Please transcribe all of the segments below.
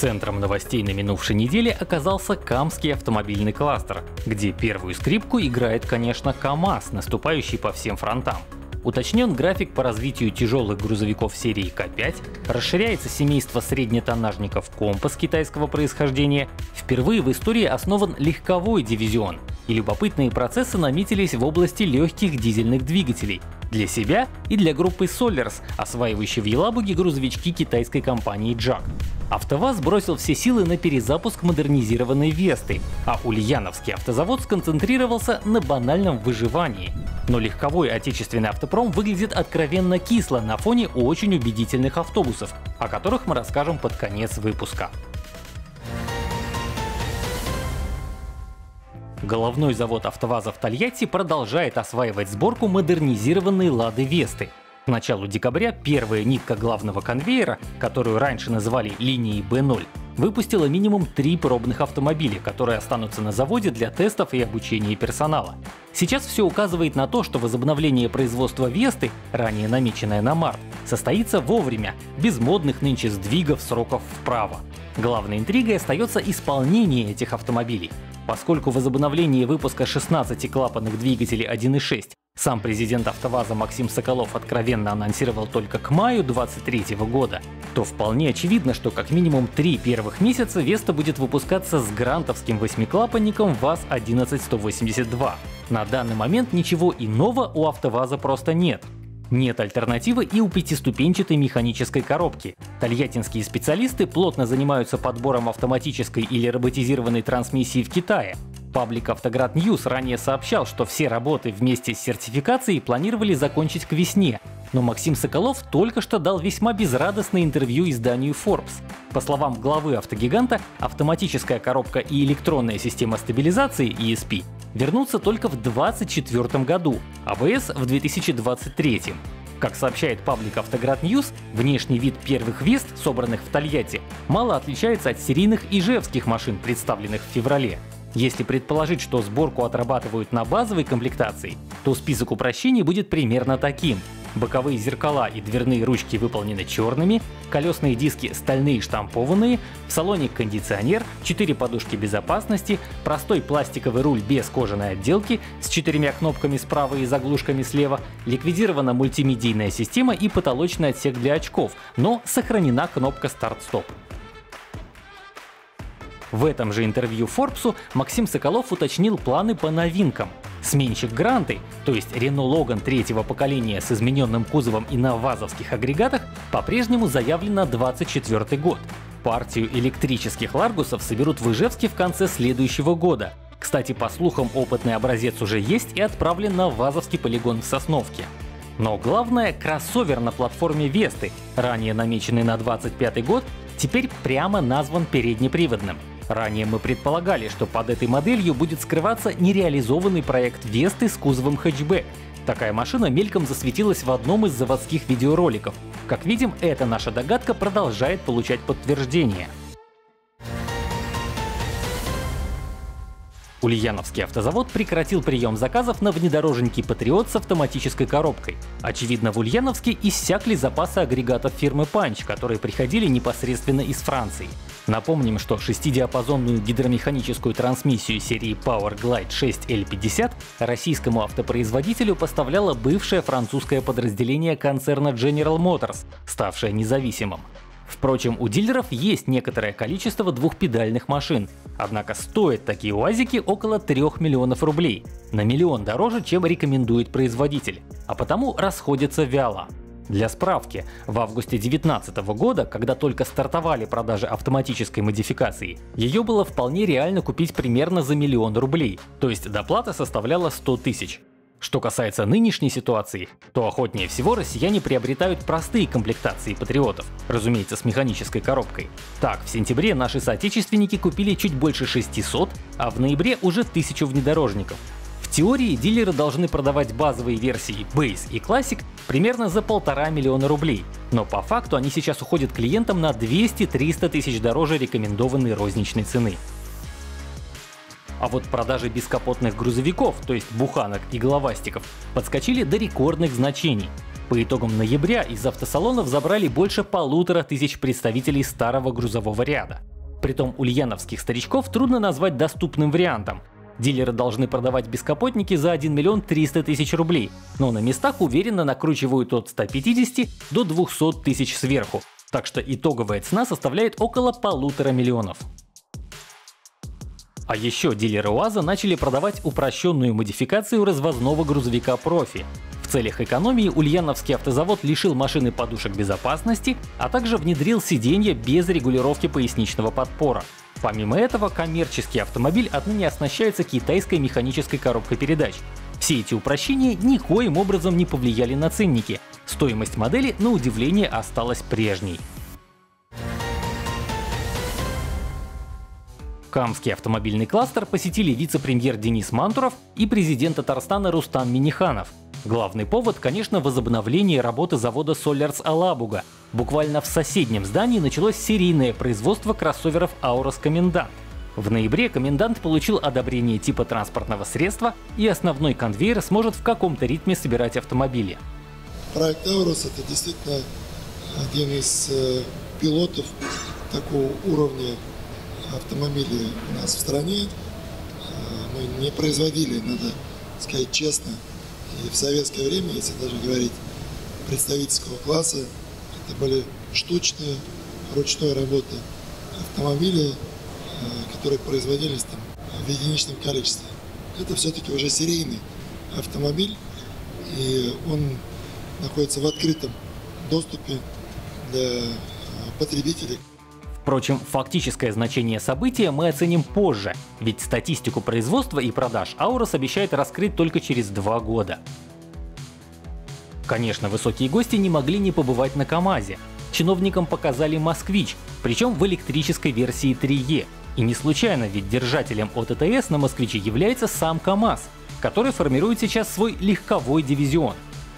Центром новостей на минувшей неделе оказался Камский автомобильный кластер, где первую скрипку играет, конечно, КАМАЗ, наступающий по всем фронтам. Уточнен график по развитию тяжелых грузовиков серии К5, расширяется семейство среднетоннажников Компас китайского происхождения, впервые в истории основан легковой дивизион, и любопытные процессы наметились в области легких дизельных двигателей для себя и для группы Solers, осваивающей в Елабуге грузовички китайской компании JAG. АвтоВАЗ бросил все силы на перезапуск модернизированной Весты, а Ульяновский автозавод сконцентрировался на банальном выживании. Но легковой отечественный автопром выглядит откровенно кисло на фоне очень убедительных автобусов, о которых мы расскажем под конец выпуска. Головной завод АвтоВАЗа в Тольятти продолжает осваивать сборку модернизированной «Лады Весты», началу декабря первая нитка главного конвейера, которую раньше называли линией B0, выпустила минимум три пробных автомобиля, которые останутся на заводе для тестов и обучения персонала. Сейчас все указывает на то, что возобновление производства Весты, ранее намеченное на март, состоится вовремя, без модных нынче сдвигов сроков вправо. Главной интригой остается исполнение этих автомобилей. Поскольку возобновление выпуска 16 клапанных двигателей 1.6 сам президент АвтоВАЗа Максим Соколов откровенно анонсировал только к маю 2023 года, то вполне очевидно, что как минимум три первых месяца Веста будет выпускаться с грантовским восьмиклапанником ВАЗ-11182. На данный момент ничего иного у АвтоВАЗа просто нет. Нет альтернативы и у пятиступенчатой механической коробки. Тольяттинские специалисты плотно занимаются подбором автоматической или роботизированной трансмиссии в Китае, Паблик Автоград Ньюс ранее сообщал, что все работы вместе с сертификацией планировали закончить к весне, но Максим Соколов только что дал весьма безрадостное интервью изданию Forbes. По словам главы автогиганта, автоматическая коробка и электронная система стабилизации ESP вернутся только в 2024 году, а АБС в 2023. Как сообщает паблик Автоград Ньюс, внешний вид первых Вест, собранных в Тольятти, мало отличается от серийных ижевских машин, представленных в феврале. Если предположить, что сборку отрабатывают на базовой комплектации, то список упрощений будет примерно таким. Боковые зеркала и дверные ручки выполнены черными, колесные диски стальные штампованные, в салоне кондиционер, 4 подушки безопасности, простой пластиковый руль без кожаной отделки с четырьмя кнопками справа и заглушками слева, ликвидирована мультимедийная система и потолочный отсек для очков, но сохранена кнопка старт-стоп. В этом же интервью Форбсу Максим Соколов уточнил планы по новинкам. Сменщик Гранты, то есть Renault Logan третьего поколения с измененным кузовом и на вазовских агрегатах, по-прежнему заявлен на 2024 год. Партию электрических Ларгусов соберут в Ижевске в конце следующего года. Кстати, по слухам, опытный образец уже есть и отправлен на вазовский полигон в Сосновке. Но главное, кроссовер на платформе Весты, ранее намеченный на 2025 год, теперь прямо назван переднеприводным – Ранее мы предполагали, что под этой моделью будет скрываться нереализованный проект Весты с кузовом хэтчбэк. Такая машина мельком засветилась в одном из заводских видеороликов. Как видим, эта наша догадка продолжает получать подтверждение. Ульяновский автозавод прекратил прием заказов на внедорожники «Патриот» с автоматической коробкой. Очевидно, в Ульяновске иссякли запасы агрегатов фирмы Punch, которые приходили непосредственно из Франции. Напомним, что шестидиапазонную гидромеханическую трансмиссию серии Power Glide 6L50 российскому автопроизводителю поставляло бывшее французское подразделение концерна General Motors, ставшее независимым. Впрочем, у дилеров есть некоторое количество двухпедальных машин, однако стоят такие УАЗики около 3 миллионов рублей, на миллион дороже, чем рекомендует производитель, а потому расходятся вяло. Для справки, в августе 2019 года, когда только стартовали продажи автоматической модификации, ее было вполне реально купить примерно за миллион рублей, то есть доплата составляла 100 тысяч. Что касается нынешней ситуации, то охотнее всего россияне приобретают простые комплектации патриотов, разумеется, с механической коробкой. Так, в сентябре наши соотечественники купили чуть больше 600, а в ноябре уже 1000 внедорожников. Теории дилеры должны продавать базовые версии Base и Classic примерно за полтора миллиона рублей, но по факту они сейчас уходят клиентам на 200-300 тысяч дороже рекомендованной розничной цены. А вот продажи бескапотных грузовиков, то есть буханок и головастиков, подскочили до рекордных значений. По итогам ноября из автосалонов забрали больше полутора тысяч представителей старого грузового ряда. Притом ульяновских старичков трудно назвать доступным вариантом. Дилеры должны продавать бескапотники за 1 миллион 300 тысяч рублей, но на местах уверенно накручивают от 150 до 200 тысяч сверху. Так что итоговая цена составляет около полутора миллионов. А еще дилеры УАЗа начали продавать упрощенную модификацию развозного грузовика «Профи». В целях экономии Ульяновский автозавод лишил машины подушек безопасности, а также внедрил сиденья без регулировки поясничного подпора. Помимо этого, коммерческий автомобиль отныне оснащается китайской механической коробкой передач. Все эти упрощения никоим образом не повлияли на ценники. Стоимость модели, на удивление, осталась прежней. Камский автомобильный кластер посетили вице-премьер Денис Мантуров и президент Татарстана Рустам Миниханов. Главный повод, конечно, возобновление работы завода Solars Алабуга. Буквально в соседнем здании началось серийное производство кроссоверов Aurus Комендант. В ноябре комендант получил одобрение типа транспортного средства, и основной конвейер сможет в каком-то ритме собирать автомобили. Проект Aurus это действительно один из э, пилотов такого уровня автомобилей у нас в стране. Э, мы не производили, надо сказать честно, и в советское время, если даже говорить представительского класса, это были штучные, ручной работы автомобили, э, которые производились там в единичном количестве. Это все-таки уже серийный автомобиль, и он находится в открытом доступе для э, потребителей. Впрочем, фактическое значение события мы оценим позже, ведь статистику производства и продаж Аурос обещает раскрыть только через два года. Конечно, высокие гости не могли не побывать на КАМАЗе. Чиновникам показали «Москвич», причем в электрической версии 3E. И не случайно, ведь держателем ОТТС на «Москвиче» является сам КАМАЗ, который формирует сейчас свой легковой дивизион.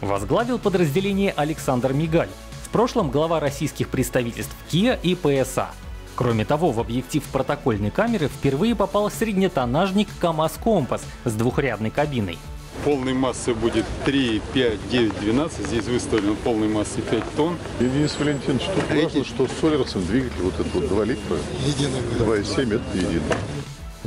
Возглавил подразделение Александр Мигаль, прошлом глава российских представительств Kia и PSA. Кроме того, в объектив протокольной камеры впервые попал среднетоннажник КАМАЗ Компас с двухрядной кабиной. Полной массы будет 3, 5, 9, 12. Здесь выставлено полной массы 5 тонн. И, Денис Валентинович, что важно, что с Солерсом двигатель вот этот вот 2 литра, 2,7 это единый.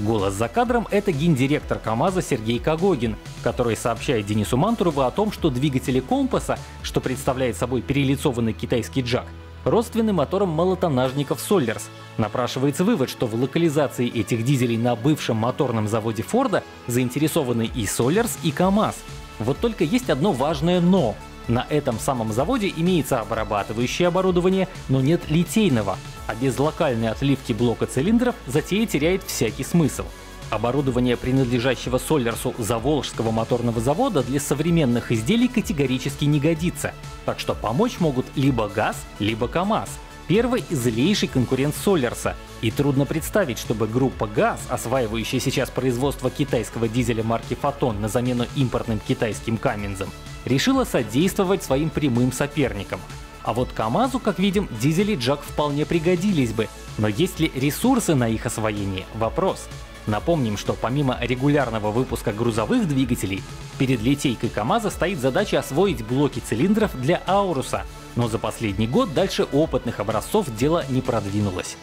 Голос за кадром — это гендиректор КАМАЗа Сергей Кагогин, который сообщает Денису Мантурову о том, что двигатели компаса, что представляет собой перелицованный китайский джак, родственны моторам малотонажников Solers. Напрашивается вывод, что в локализации этих дизелей на бывшем моторном заводе Форда заинтересованы и Solers, и КАМАЗ. Вот только есть одно важное «но». На этом самом заводе имеется обрабатывающее оборудование, но нет литейного, а без локальной отливки блока цилиндров затея теряет всякий смысл. Оборудование принадлежащего Соллерсу Заволжского моторного завода для современных изделий категорически не годится, так что помочь могут либо ГАЗ, либо КАМАЗ. Первый – злейший конкурент Соллерса, и трудно представить, чтобы группа ГАЗ, осваивающая сейчас производство китайского дизеля марки Фотон на замену импортным китайским Камензам, решила содействовать своим прямым соперникам. А вот КАМАЗу, как видим, дизели Джак вполне пригодились бы, но есть ли ресурсы на их освоение – вопрос. Напомним, что помимо регулярного выпуска грузовых двигателей, перед литейкой КАМАЗа стоит задача освоить блоки цилиндров для Ауруса, но за последний год дальше опытных образцов дело не продвинулось.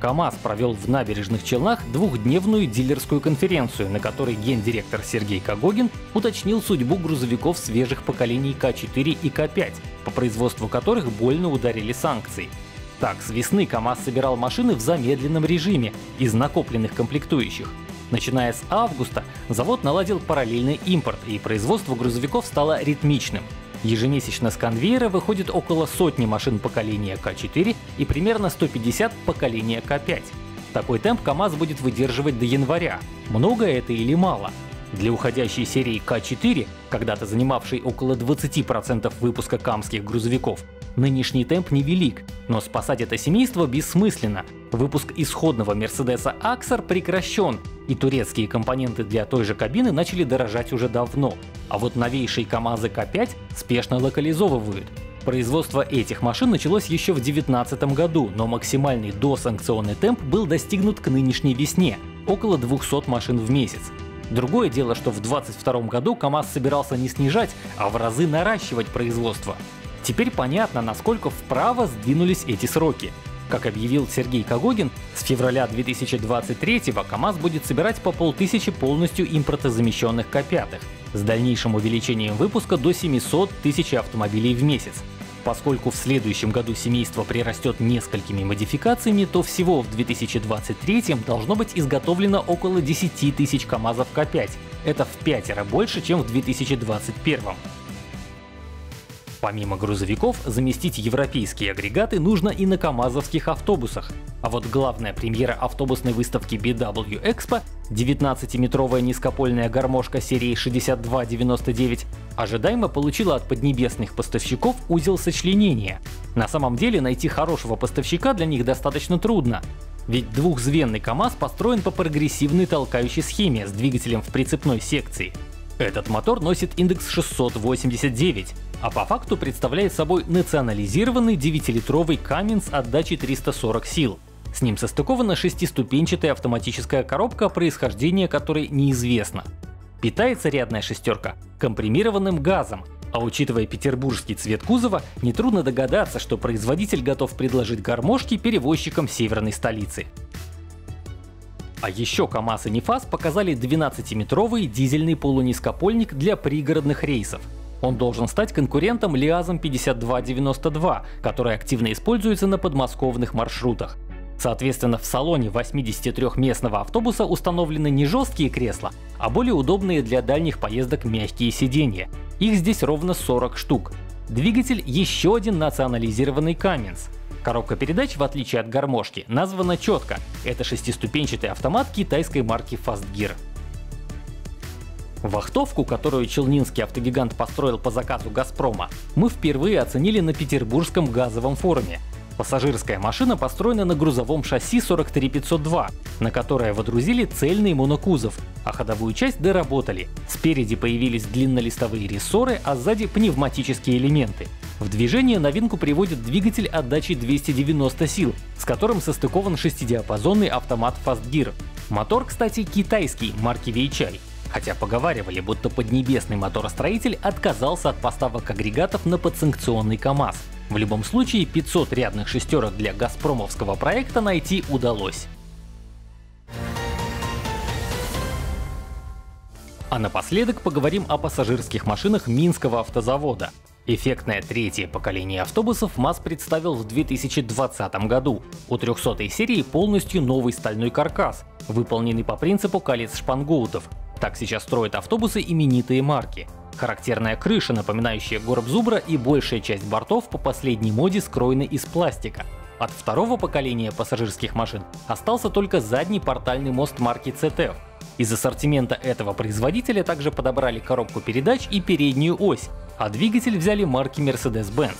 КАМАЗ провел в набережных Челнах двухдневную дилерскую конференцию, на которой гендиректор Сергей Кагогин уточнил судьбу грузовиков свежих поколений К4 и К5, по производству которых больно ударили санкции. Так, с весны КАМАЗ собирал машины в замедленном режиме из накопленных комплектующих. Начиная с августа завод наладил параллельный импорт, и производство грузовиков стало ритмичным. Ежемесячно с конвейера выходит около сотни машин поколения К4 и примерно 150 поколения К5. Такой темп КАМАЗ будет выдерживать до января. Много это или мало? Для уходящей серии К4, когда-то занимавшей около 20% выпуска камских грузовиков, нынешний темп невелик, но спасать это семейство бессмысленно. Выпуск исходного Мерседеса Аксар прекращен, и турецкие компоненты для той же кабины начали дорожать уже давно. А вот новейшие КАМАЗы К5 спешно локализовывают. Производство этих машин началось еще в 2019 году, но максимальный досанкционный темп был достигнут к нынешней весне – около 200 машин в месяц. Другое дело, что в 2022 году КАМАЗ собирался не снижать, а в разы наращивать производство. Теперь понятно, насколько вправо сдвинулись эти сроки. Как объявил Сергей Когогин, с февраля 2023 КАМАЗ будет собирать по полтысячи полностью импортозамещенных К5, с дальнейшим увеличением выпуска до 700 тысяч автомобилей в месяц. Поскольку в следующем году семейство прирастет несколькими модификациями, то всего в 2023 должно быть изготовлено около 10 тысяч КАМАЗов К5. Это в пятеро больше, чем в 2021. Помимо грузовиков, заместить европейские агрегаты нужно и на камазовских автобусах. А вот главная премьера автобусной выставки BW Expo 19-метровая низкопольная гармошка серии 6299 ожидаемо получила от поднебесных поставщиков узел сочленения. На самом деле найти хорошего поставщика для них достаточно трудно. Ведь двухзвенный КАМАЗ построен по прогрессивной толкающей схеме с двигателем в прицепной секции. Этот мотор носит индекс 689, а по факту представляет собой национализированный 9-литровый Cummins отдачи 340 сил. С ним состыкована шестиступенчатая автоматическая коробка, происхождение которой неизвестно. Питается рядная шестерка компримированным газом, а учитывая петербургский цвет кузова, нетрудно догадаться, что производитель готов предложить гармошки перевозчикам северной столицы. А еще КАМАЗ и НИФАС показали 12-метровый дизельный полунизкопольник для пригородных рейсов – он должен стать конкурентом Лиазом 5292, который активно используется на подмосковных маршрутах. Соответственно, в салоне 83-местного автобуса установлены не жесткие кресла, а более удобные для дальних поездок мягкие сиденья. Их здесь ровно 40 штук. Двигатель еще один национализированный Cummins. Коробка передач, в отличие от гармошки, названа четко. Это шестиступенчатый автомат китайской марки Fast Gear. Вахтовку, которую челнинский автогигант построил по заказу «Газпрома», мы впервые оценили на Петербургском газовом форуме. Пассажирская машина построена на грузовом шасси 43502, на которое водрузили цельный монокузов, а ходовую часть доработали. Спереди появились длиннолистовые рессоры, а сзади пневматические элементы. В движение новинку приводит двигатель отдачи 290 сил, с которым состыкован шестидиапазонный автомат Fast Gear. Мотор, кстати, китайский, марки Weichai. Хотя поговаривали, будто поднебесный моторостроитель отказался от поставок агрегатов на подсанкционный КАМАЗ. В любом случае 500 рядных шестерок для газпромовского проекта найти удалось. А напоследок поговорим о пассажирских машинах Минского автозавода. Эффектное третье поколение автобусов МАЗ представил в 2020 году. У 300 серии полностью новый стальной каркас, выполненный по принципу колец шпангоутов, так сейчас строят автобусы именитые марки. Характерная крыша, напоминающая горб зубра и большая часть бортов по последней моде скроены из пластика. От второго поколения пассажирских машин остался только задний портальный мост марки CTF. Из ассортимента этого производителя также подобрали коробку передач и переднюю ось, а двигатель взяли марки Mercedes-Benz.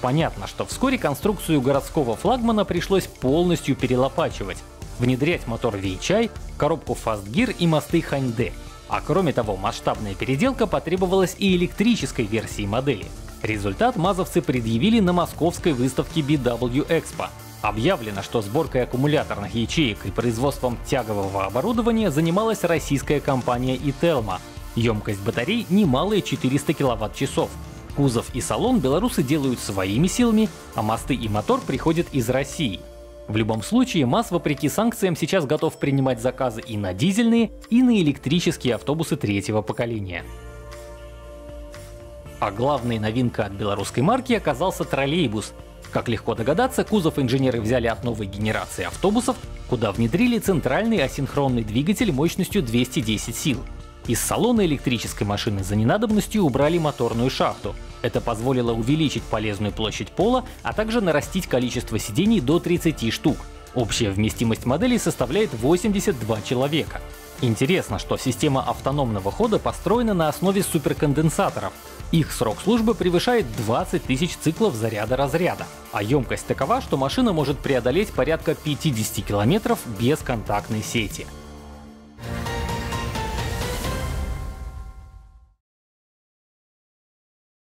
Понятно, что вскоре конструкцию городского флагмана пришлось полностью перелопачивать, внедрять мотор Weichai, коробку Fast Gear и мосты Hyundai. А кроме того, масштабная переделка потребовалась и электрической версии модели. Результат мазовцы предъявили на московской выставке BW Expo. Объявлено, что сборкой аккумуляторных ячеек и производством тягового оборудования занималась российская компания Itelma. Емкость батарей немалые 400 кВт-часов. Кузов и салон белорусы делают своими силами, а мосты и мотор приходят из России. В любом случае, МАЗ, вопреки санкциям, сейчас готов принимать заказы и на дизельные, и на электрические автобусы третьего поколения. А главной новинкой от белорусской марки оказался троллейбус. Как легко догадаться, кузов инженеры взяли от новой генерации автобусов, куда внедрили центральный асинхронный двигатель мощностью 210 сил. Из салона электрической машины за ненадобностью убрали моторную шахту. Это позволило увеличить полезную площадь пола, а также нарастить количество сидений до 30 штук. Общая вместимость модели составляет 82 человека. Интересно, что система автономного хода построена на основе суперконденсаторов. Их срок службы превышает 20 тысяч циклов заряда-разряда, а емкость такова, что машина может преодолеть порядка 50 километров без контактной сети.